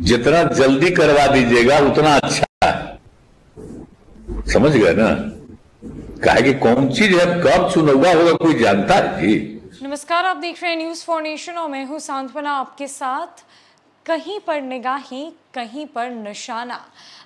जितना जल्दी करवा दीजिएगा, उतना अच्छा है। समझ गए ना? कहे कि कौन चीज़ है? कब चुनौगा होगा, कोई जानता है? जी। नमस्कार, आप देख रहे हैं न्यूज़ फॉर नेशन और मैं हूँ सांत्वना आपके साथ। कहीं पर निगाहें कहीं पर निशाना।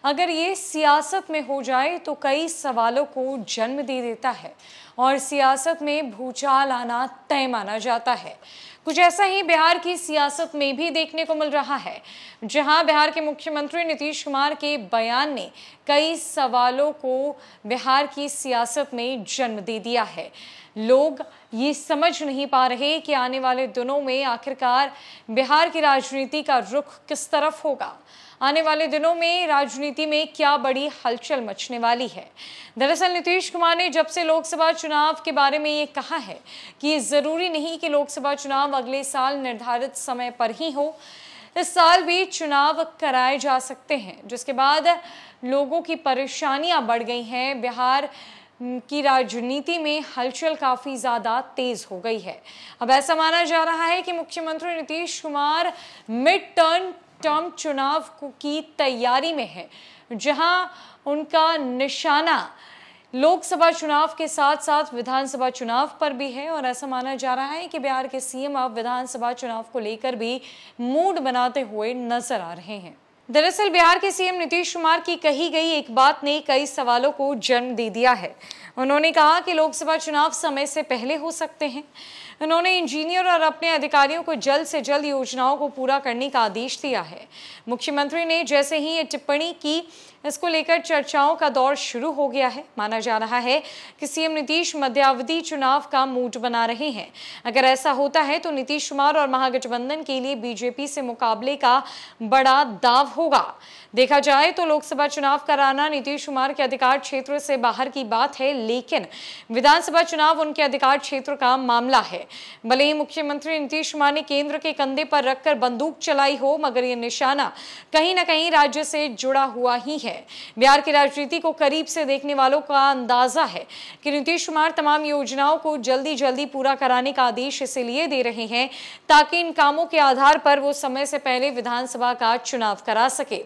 अगर ये सियासत में हो जाए तो कई सवालों को जन्म दे देता है और सियासत में भूचाल आना तय माना जाता है। कुछ ऐसा ही बिहार की सियासत में भी देखने को मिल रहा है, जहाँ बिहार के मुख्यमंत्री नीतीश कुमार के बयान ने कई सवालों को बिहार की सियासत में जन्म दे दिया है। लोग ये समझ नहीं पा रहे कि आने वाले दिनों में आखिरकार बिहार की राजनीति का रुख किस तरफ़ होगा। आने वाले दिनों में राजनीति में क्या बड़ी हलचल मचने वाली है? दरअसल नीतीश कुमार ने जब से लोकसभा चुनाव के बारे में ये कहा है कि ये ज़रूरी नहीं कि लोकसभा चुनाव अगले साल निर्धारित समय पर ही हो। इस साल भी चुनाव कराए जा सकते हैं, जिसके बाद लोगों की परेशानियाँ बढ़ गई हैं। बिहार की राजनीति में हलचल काफ़ी ज़्यादा तेज हो गई है। अब ऐसा माना जा रहा है कि मुख्यमंत्री Nitish Kumar mid term term चुनाव की तैयारी में है, जहाँ उनका निशाना लोकसभा चुनाव के साथ साथ विधानसभा चुनाव पर भी है, और ऐसा माना जा रहा है कि बिहार के सीएम अब विधानसभा चुनाव को लेकर भी मूड बनाते हुए नज़र आ रहे हैं। दरअसल बिहार के सीएम नीतीश कुमार की कही गई एक बात ने कई सवालों को जन्म दे दिया है। उन्होंने कहा कि लोकसभा चुनाव समय से पहले हो सकते हैं। उन्होंने इंजीनियर और अपने अधिकारियों को जल्द से जल्द योजनाओं को पूरा करने का आदेश दिया है। मुख्यमंत्री ने जैसे ही ये टिप्पणी की, इसको लेकर चर्चाओं का दौर शुरू हो गया है। माना जा रहा है कि सीएम नीतीश मध्यावधि चुनाव का मूड बना रहे हैं। अगर ऐसा होता है तो नीतीश कुमार और महागठबंधन के लिए बीजेपी से मुकाबले का बड़ा दाव होगा। देखा जाए तो लोकसभा चुनाव कराना नीतीश कुमार के अधिकार क्षेत्र से बाहर की बात है, लेकिन विधानसभा चुनाव उनके अधिकार क्षेत्र का मामला है। भले ही मुख्यमंत्री नीतीश कुमार ने केंद्र के कंधे पर रखकर बंदूक चलाई हो, मगर ये निशाना कहीं ना कहीं राज्य से जुड़ा हुआ ही है। बिहार की राजनीति को करीब से देखने वालों का अंदाज़ा है कि नीतीश कुमार तमाम योजनाओं को जल्दी जल्दी पूरा कराने का आदेश इसलिए दे रहे हैं ताकि इन कामों के आधार पर वो समय से पहले विधानसभा का चुनाव करा सके।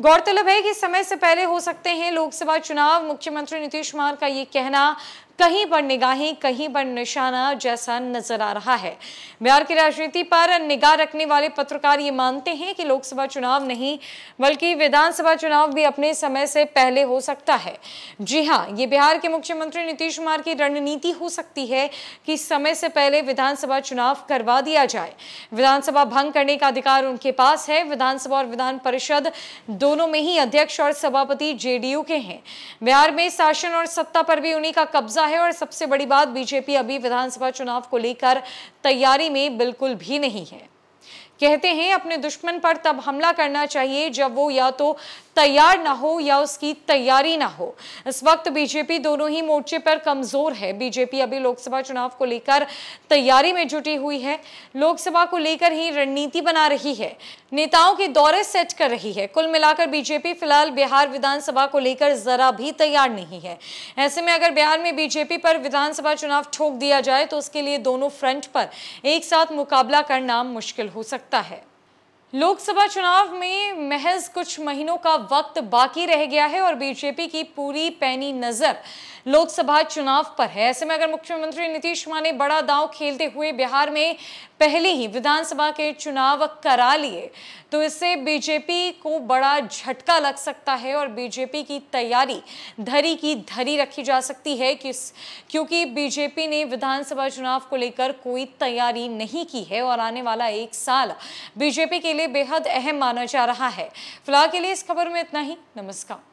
गौरतलब है कि समय से पहले हो सकते हैं लोकसभा चुनाव। मुख्यमंत्री नीतीश कुमार का ये कहना कहीं पर निगाहें, कहीं पर निशाना जैसा नज़र आ रहा है। बिहार की राजनीति पर निगाह रखने वाले पत्रकार ये मानते हैं कि लोकसभा चुनाव नहीं, बल्कि विधानसभा चुनाव भी अपने समय से पहले हो सकता है। जी हाँ ये बिहार के मुख्यमंत्री नीतीश कुमार की रणनीति हो सकती है कि समय से पहले विधानसभा चुनाव करवा दिया जाए। विधानसभा भंग करने का अधिकार उनके पास है। विधानसभा और विधान परिषद दोनों में ही अध्यक्ष और सभापति जेडीयू के हैं। बिहार में शासन और सत्ता पर भी उन्हीं का कब्जा है और सबसे बड़ी बात बीजेपी अभी विधानसभा चुनाव को लेकर तैयारी में बिल्कुल भी नहीं है। कहते हैं, अपने दुश्मन पर तब हमला करना चाहिए जब वो या तो तैयार ना हो या उसकी तैयारी ना हो। इस वक्त बीजेपी दोनों ही मोर्चे पर कमज़ोर है। बीजेपी अभी लोकसभा चुनाव को लेकर तैयारी में जुटी हुई है। लोकसभा को लेकर ही रणनीति बना रही है। नेताओं के दौरे सेट कर रही है। कुल मिलाकर बीजेपी फ़िलहाल बिहार विधानसभा को लेकर जरा भी तैयार नहीं है। ऐसे में अगर बिहार में बीजेपी पर विधानसभा चुनाव ठोक दिया जाए तो उसके लिए दोनों फ्रंट पर एक साथ मुकाबला करना मुश्किल हो सकता है। लोकसभा चुनाव में महज कुछ महीनों का वक्त बाकी रह गया है और बीजेपी की पूरी पैनी नज़र लोकसभा चुनाव पर है। ऐसे में अगर मुख्यमंत्री नीतीश कुमार ने बड़ा दांव खेलते हुए बिहार में पहले ही विधानसभा के चुनाव करा लिए तो इससे बीजेपी को बड़ा झटका लग सकता है और बीजेपी की तैयारी धरी की धरी रखी जा सकती है कि क्योंकि बीजेपी ने विधानसभा चुनाव को लेकर कोई तैयारी नहीं की है और आने वाला एक साल बीजेपी के लिए बेहद अहम माना जा रहा है। फ़िलहाल के लिए इस खबर में इतना ही। नमस्कार।